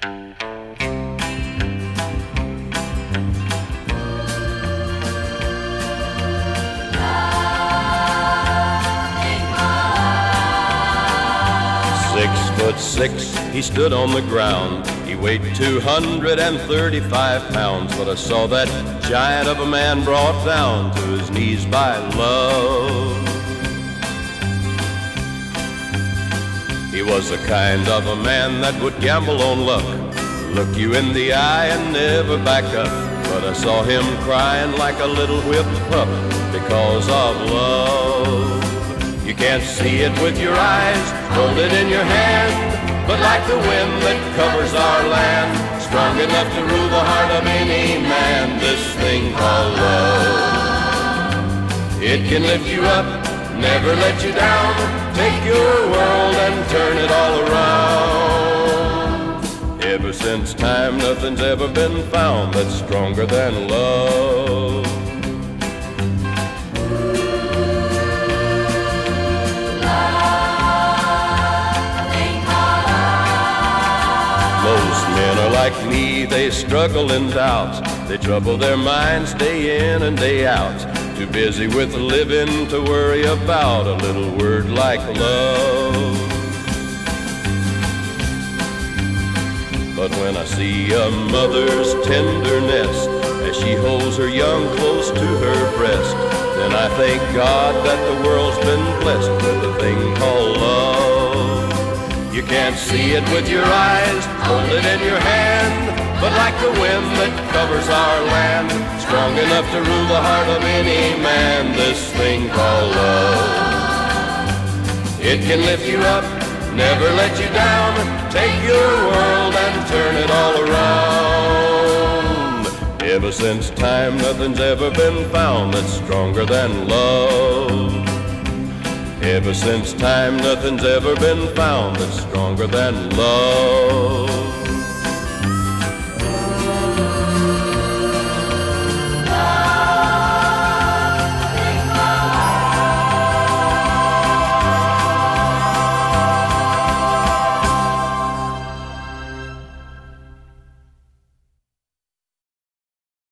Six foot six, he stood on the ground. He weighed 235 pounds, but I saw that giant of a man brought down to his knees by love. Was the kind of a man that would gamble on luck, look you in the eye and never back up. But I saw him crying like a little whipped pup because of love. You can't see it with your eyes, hold it in your hand. But like the wind that covers our land, strong enough to rule the heart of any man, this thing called love. It can lift you up, never let you down, take your world and turn it all around. Ever since time, nothing's ever been found that's stronger than love. Men are like me, they struggle and doubt. They trouble their minds day in and day out. Too busy with living to worry about a little word like love. But when I see a mother's tenderness as she holds her young close to her breast, then I thank God that the world's been blessed with a thing called love. You can't see it with your eyes, hold it in your hand, but like the wind that covers our land, strong enough to rule the heart of any man, this thing called love. It can lift you up, never let you down, take your world and turn it all around. Ever since time, nothing's ever been found that's stronger than love. Ever since time, nothing's ever been found that's stronger than love.